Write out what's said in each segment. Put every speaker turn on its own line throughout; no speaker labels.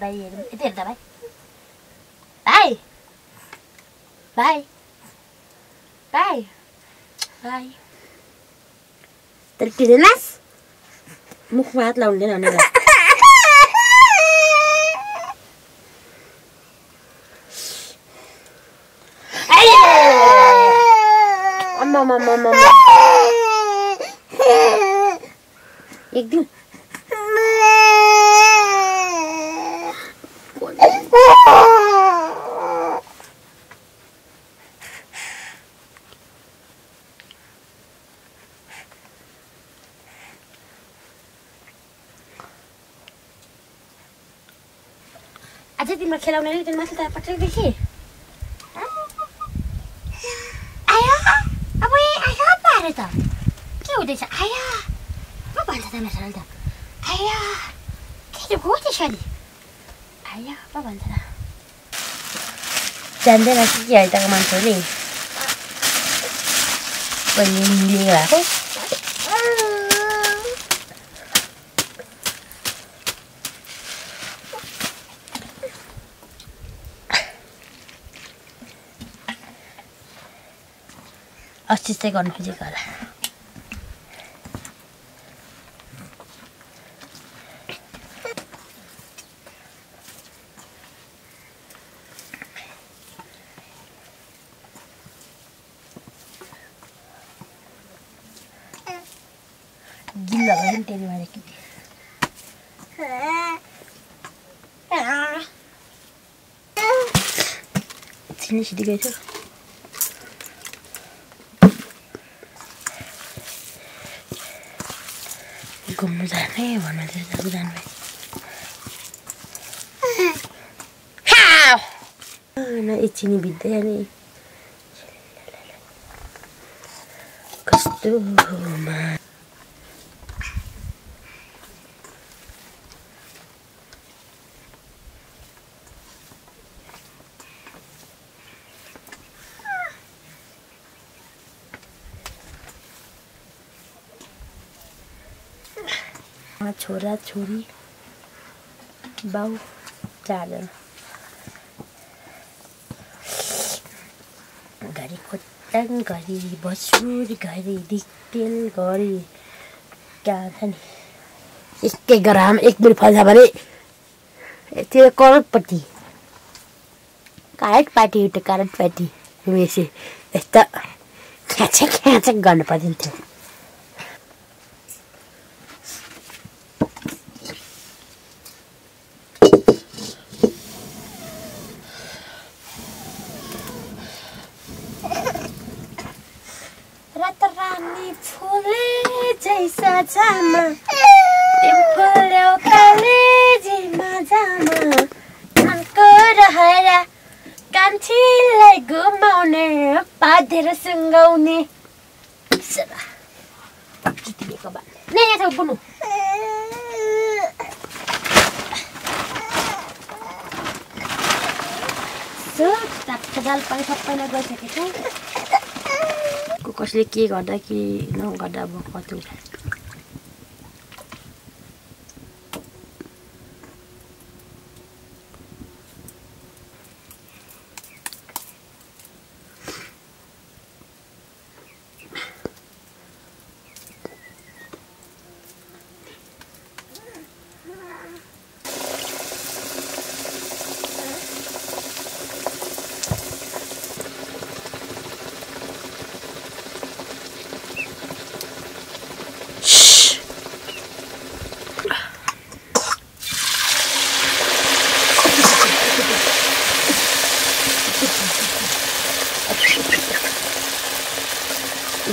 भाइ हेरौँ यति हेर्दा भाइ भाइ भाइ भाइ भाइ
तर टिरेलास मुखमा हात लाउनु अम्मा एक दिन
अझै तिम्रो खेलाउने अलिकति माथि त पठाइदेखि आयो अब ए आयो पारे त के हुँदैछ आयो पो भन्छ त मेरो छोराले त आयो के चाहिँ हो त्यसरी आयो पो भन्छ त
जान्दैन कि के अहिले तक मान्छेले पहिले मिलेको भएको अस्ति चाहिँ गर्नु खोजेको होला। गिल्ला भयो नि छिनी छिटी गएछ घुम्नु जाने भन्नु थियो जब जानुभयो न एकछिन बित्दै अनि कस्तो मा छोरा, छोरी बाउ चारजना घरि खोटाङ घरि बसुर घरि डिक्टेल घरि कहाँ छ नि एकै ग्राम एक मुठी फल्छ भने त्यो करोडपट्टि पार्टी एउटा पार्टी बेसी यस्तो ख्याचक ख्याचक गर्नु परिन्थ्यो
रात कान्छीलाई घुमाउने बाँधेर सुँगाउने बुनु गइसकेको
कसले के गर्दा के नगर्दा अब कति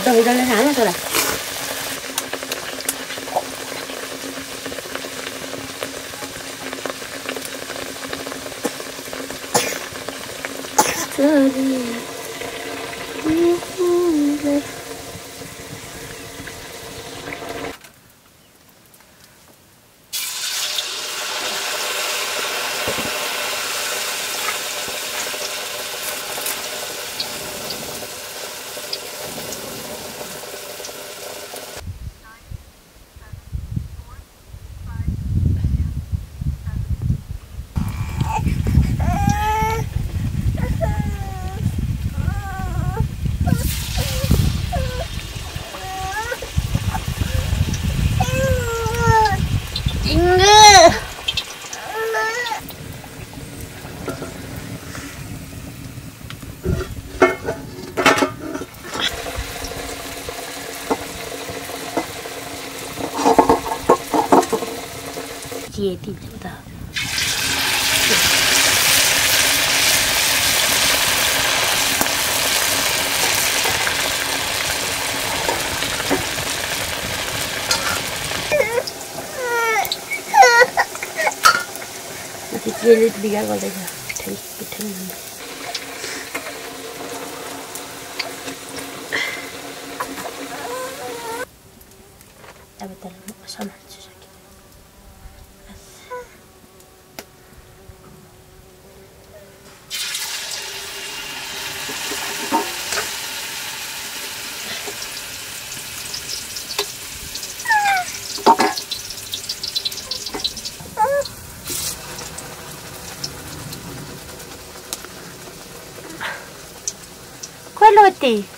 từ đây hả nó sao này 一定的。Gelip bir yer var ya. Tek bir tek. Hey.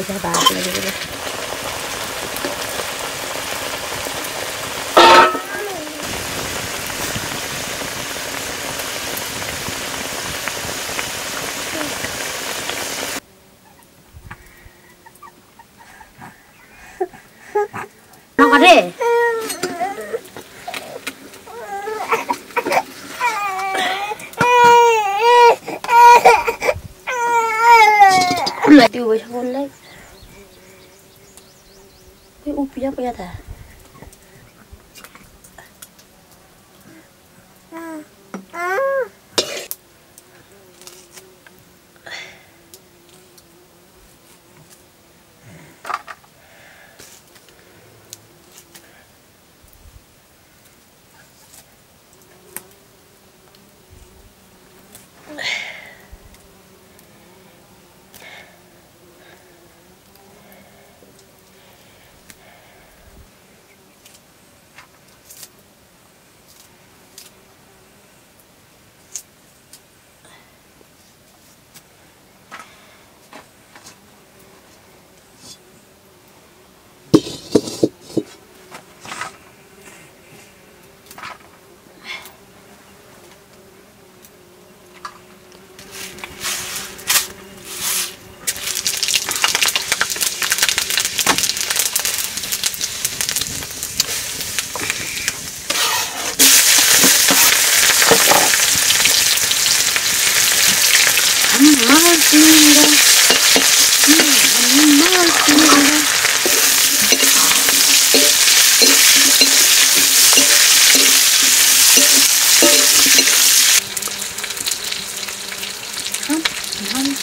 一下 barato. ini ubinya apa ya dah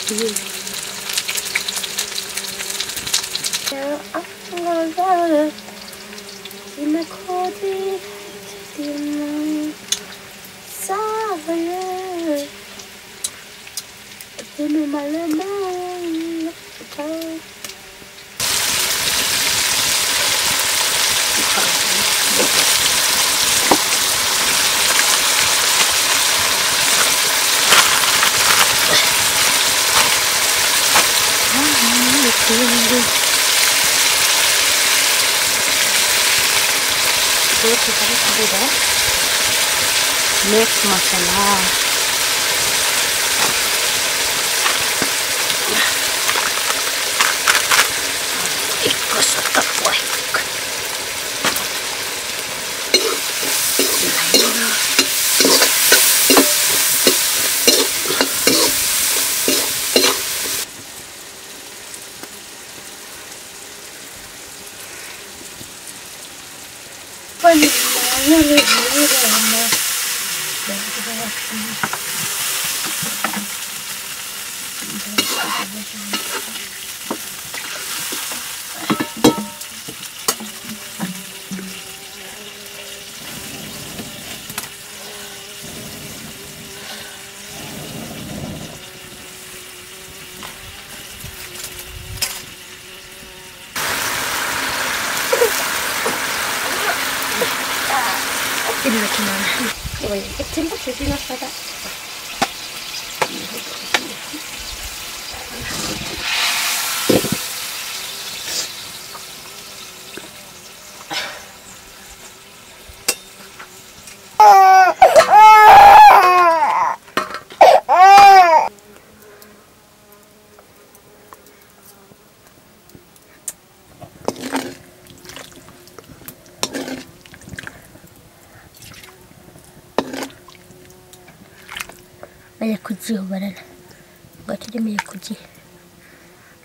I'm gonna go in the summer. Give me my lemon. next masala chiều vào đây gọi cho mình cũng chi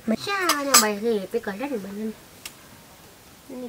mà cha nhà bài thì bây giờ rất là
mình nên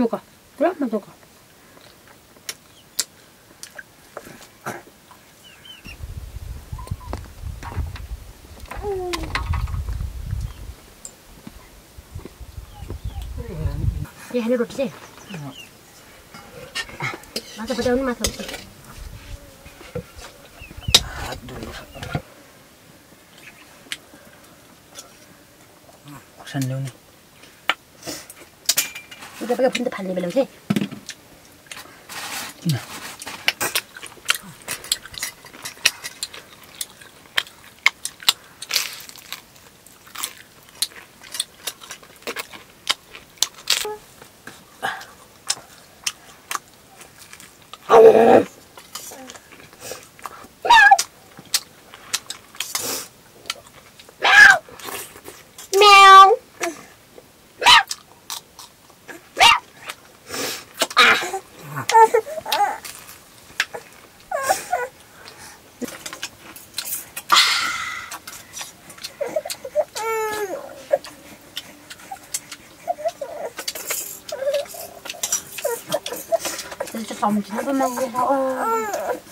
そうか。これはまあ
そうか。
Dia ada roti saya. Masa pada ini masa roti.
Aduh.
Kusan dia ni. जब का फुन त
फाल्ने बेला चाहिँ Oh, Ich hab's.